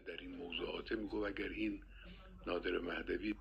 در این موضوعاته میگو اگر این نادر مهدوی